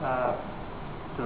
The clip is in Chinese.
呃，就